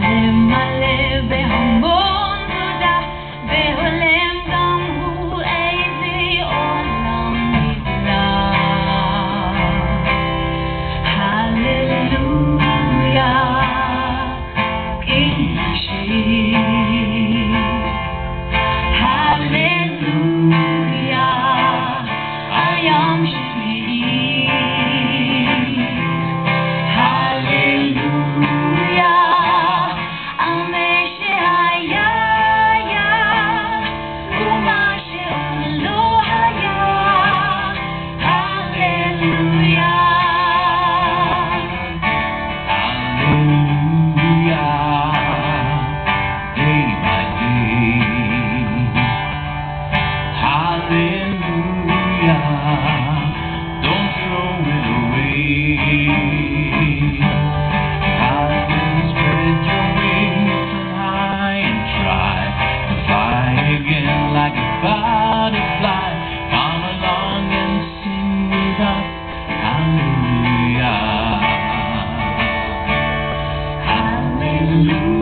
I am you.